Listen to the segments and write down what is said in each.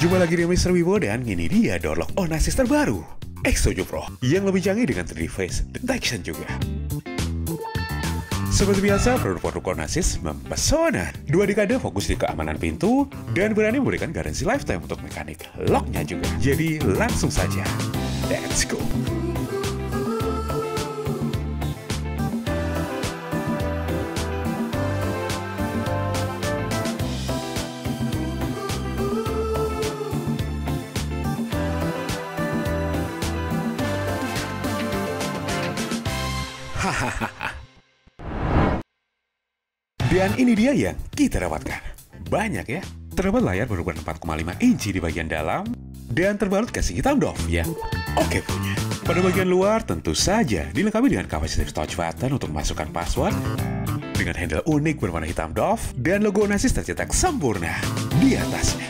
Jumpa lagi di Mr. Wibo dan ini dia door lock Onassis terbaru X7 Pro yang lebih canggih dengan 3D face detection juga. Seperti biasa, produk-produk Onassis mempesona. Dua dekade fokus di keamanan pintu dan berani memberikan garansi lifetime untuk mekanik locknya juga. Jadi langsung saja, let's go! Dan ini dia yang kita dapatkan. Banyak ya. Terdapat layar berukuran 4,5 inci di bagian dalam dan terbalut kasih hitam doff yang oke punya. Pada bagian luar tentu saja dilengkapi dengan kapasitif touch button untuk memasukkan password dengan handle unik berwarna hitam doff dan logo Onassis tercetak sempurna di atasnya.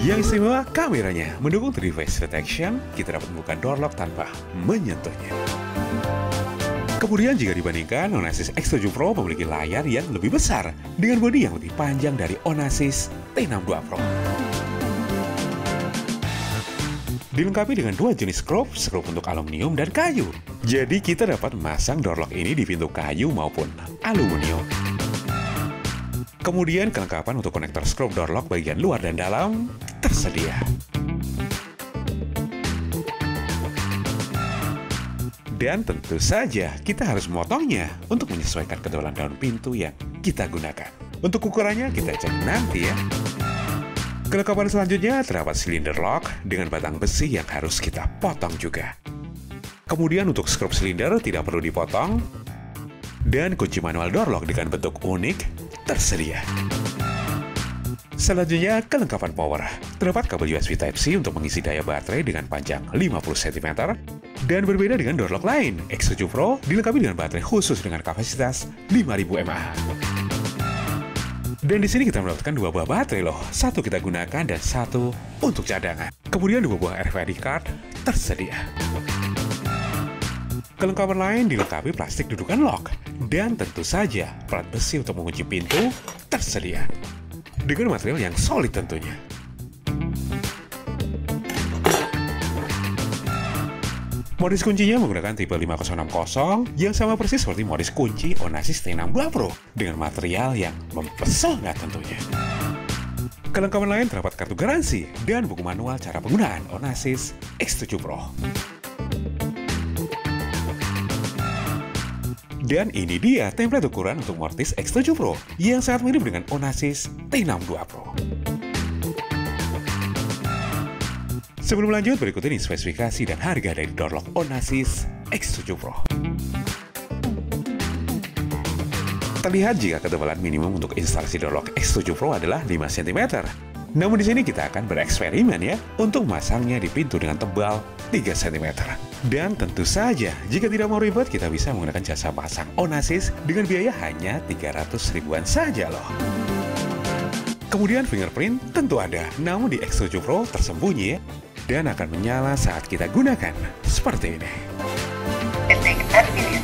Yang istimewa kameranya mendukung 3D face detection, kita dapat membuka door lock tanpa menyentuhnya. Kemudian jika dibandingkan, Onassis X7 Pro memiliki layar yang lebih besar dengan bodi yang lebih panjang dari Onassis T62 Pro. Dilengkapi dengan dua jenis skrup, skrup untuk aluminium dan kayu. Jadi kita dapat memasang door lock ini di pintu kayu maupun aluminium. Kemudian kelengkapan untuk konektor skrup door lock bagian luar dan dalam tersedia. Dan tentu saja kita harus memotongnya untuk menyesuaikan ketebalan daun pintu yang kita gunakan. Untuk ukurannya kita cek nanti ya. Kelengkapan selanjutnya terdapat silinder lock dengan batang besi yang harus kita potong juga. Kemudian untuk skrup silinder tidak perlu dipotong. Dan kunci manual door lock dengan bentuk unik tersedia. Selanjutnya, kelengkapan power. Terdapat kabel USB Type-C untuk mengisi daya baterai dengan panjang 50 cm dan berbeda dengan door lock lain. X7 Pro dilengkapi dengan baterai khusus dengan kapasitas 5000 mAh. Dan di sini kita mendapatkan dua buah baterai loh. Satu kita gunakan dan satu untuk cadangan. Kemudian dua buah RFID card tersedia. Kelengkapan lain dilengkapi plastik dudukan lock. Dan tentu saja, pelat besi untuk mengunci pintu tersedia dengan material yang solid tentunya. Modis kuncinya menggunakan tipe 5060 yang sama persis seperti modis kunci Onassis T62 Pro dengan material yang mempesona tentunya. Kelengkapan lain terdapat kartu garansi dan buku manual cara penggunaan Onassis X7 Pro. Dan ini dia template ukuran untuk Mortis X7 Pro yang sangat mirip dengan Onassis T62 Pro. Sebelum lanjut, berikut ini spesifikasi dan harga dari door lock Onassis X7 Pro. Terlihat jika ketebalan minimum untuk instalasi door lock X7 Pro adalah 5 cm. Namun di sini kita akan bereksperimen ya untuk memasangnya di pintu dengan tebal 3 cm. Dan tentu saja, jika tidak mau ribet, kita bisa menggunakan jasa pasang Onassis dengan biaya hanya 300 ribuan saja loh. Kemudian fingerprint tentu ada, namun di X7 Pro tersembunyi ya, dan akan menyala saat kita gunakan, seperti ini.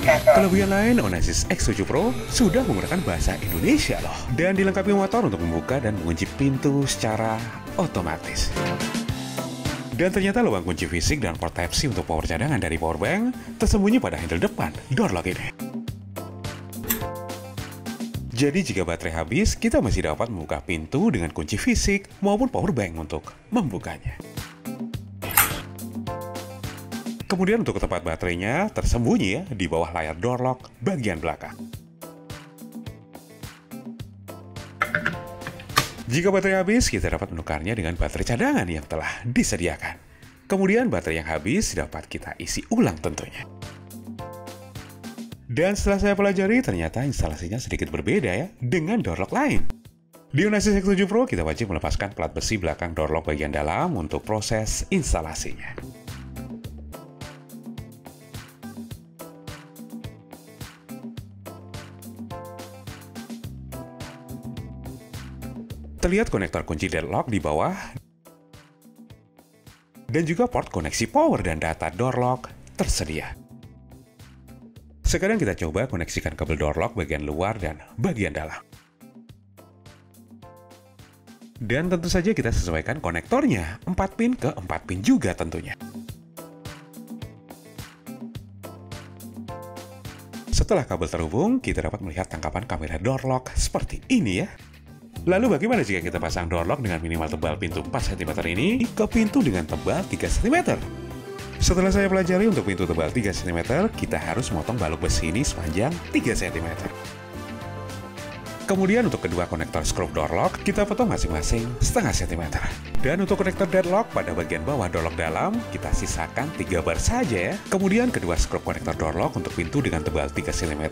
Kelebihan lain Onassis X7 Pro sudah menggunakan bahasa Indonesia loh, dan dilengkapi motor untuk membuka dan mengunci pintu secara otomatis. Dan ternyata lubang kunci fisik dan port Type-C untuk power cadangan dari powerbank tersembunyi pada handle depan door lock ini. Jadi jika baterai habis, kita masih dapat membuka pintu dengan kunci fisik maupun powerbank untuk membukanya. Kemudian untuk tempat baterainya tersembunyi ya di bawah layar door lock bagian belakang. Jika baterai habis, kita dapat menukarnya dengan baterai cadangan yang telah disediakan. Kemudian baterai yang habis dapat kita isi ulang tentunya. Dan setelah saya pelajari, ternyata instalasinya sedikit berbeda ya dengan door lock lain. Di Onassis X7 Pro, kita wajib melepaskan plat besi belakang door lock bagian dalam untuk proses instalasinya. Terlihat konektor kunci deadlock di bawah dan juga port koneksi power dan data door lock tersedia. Sekarang kita coba koneksikan kabel door lock bagian luar dan bagian dalam. Dan tentu saja kita sesuaikan konektornya, 4 pin ke 4 pin juga tentunya. Setelah kabel terhubung, kita dapat melihat tangkapan kamera door lock seperti ini ya. Lalu bagaimana jika kita pasang door lock dengan minimal tebal pintu 4 cm ini ke pintu dengan tebal 3 cm? Setelah saya pelajari untuk pintu tebal 3 cm, kita harus memotong balok besi ini sepanjang 3 cm. Kemudian untuk kedua konektor screw door lock, kita potong masing-masing setengah cm. Dan untuk konektor deadlock pada bagian bawah door lock dalam, kita sisakan 3 bar saja ya. Kemudian kedua skrup konektor door lock untuk pintu dengan tebal 3 cm,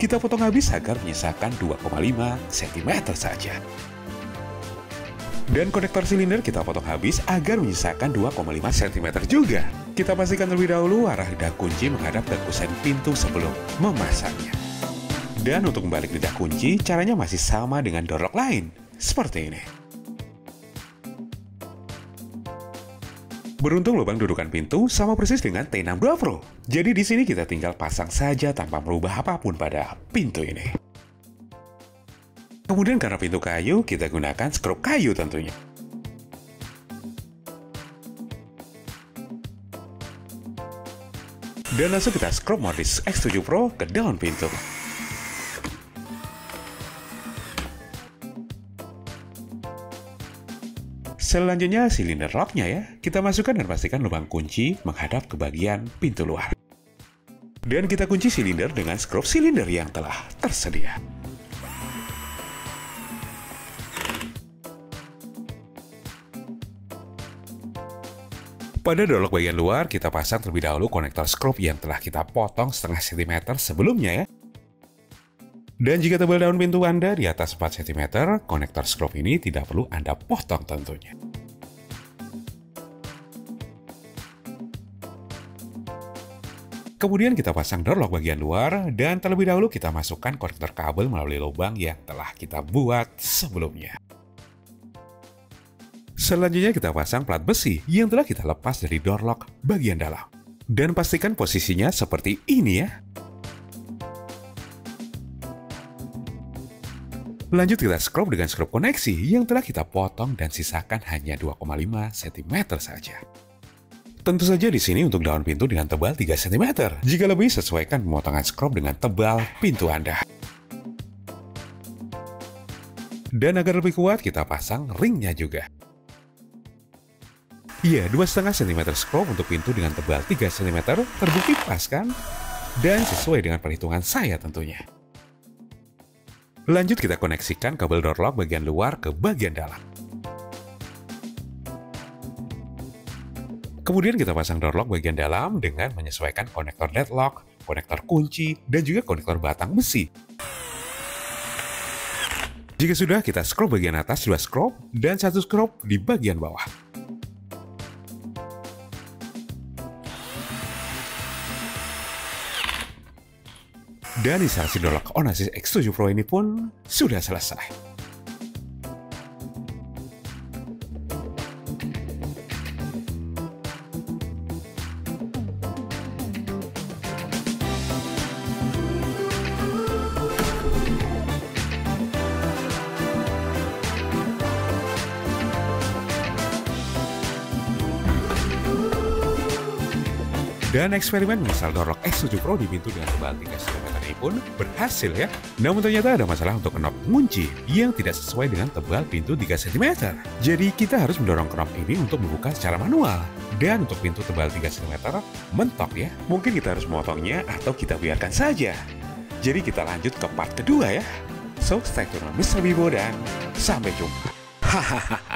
kita potong habis agar menyisakan 2,5 cm saja. Dan konektor silinder kita potong habis agar menyisakan 2,5 cm juga. Kita pastikan terlebih dahulu arah lidah kunci menghadap ke kusen pintu sebelum memasangnya. Dan untuk membalik lidah kunci, caranya masih sama dengan dorok lain. Seperti ini. Beruntung lubang dudukan pintu sama persis dengan T62 Pro. Jadi di sini kita tinggal pasang saja tanpa merubah apa pun pada pintu ini. Kemudian karena pintu kayu, kita gunakan skrup kayu tentunya. Dan langsung kita skrup modis X7 Pro ke daun pintu. Selanjutnya silinder locknya ya, kita masukkan dan pastikan lubang kunci menghadap ke bagian pintu luar. Dan kita kunci silinder dengan skrup silinder yang telah tersedia. Pada dolok bagian luar, kita pasang terlebih dahulu konektor skrup yang telah kita potong setengah cm sebelumnya ya. Dan jika tebal daun pintu Anda di atas 4 cm, konektor skrup ini tidak perlu Anda potong tentunya. Kemudian kita pasang door lock bagian luar dan terlebih dahulu kita masukkan konektor kabel melalui lubang yang telah kita buat sebelumnya. Selanjutnya kita pasang plat besi yang telah kita lepas dari door lock bagian dalam. Dan pastikan posisinya seperti ini ya. Lanjut kita skrup dengan skrup koneksi yang telah kita potong dan sisakan hanya 2,5 cm saja. Tentu saja di sini untuk daun pintu dengan tebal 3 cm. Jika lebih, sesuaikan pemotongan skrup dengan tebal pintu Anda. Dan agar lebih kuat, kita pasang ringnya juga. Iya, 2,5 cm skrup untuk pintu dengan tebal 3 cm terbukti pas kan? Dan sesuai dengan perhitungan saya tentunya. Lanjut kita koneksikan kabel door lock bagian luar ke bagian dalam. Kemudian kita pasang door lock bagian dalam dengan menyesuaikan konektor deadlock, konektor kunci, dan juga konektor batang besi. Jika sudah, kita scrub bagian atas dua scrub dan satu scrub di bagian bawah. Instalasi dolok Onassis X7 Pro ini pun sudah selesai. Dan eksperimen menginstal Dorlock X7 Pro di pintu dengan tebal 3 cm pun berhasil ya. Namun ternyata ada masalah untuk knop kunci yang tidak sesuai dengan tebal pintu 3 cm. Jadi kita harus mendorong knop ini untuk membuka secara manual. Dan untuk pintu tebal 3 cm mentok ya. Mungkin kita harus memotongnya atau kita biarkan saja. Jadi kita lanjut ke part kedua ya. So, stay tune Mr. Bibo dan sampai jumpa. Hahaha.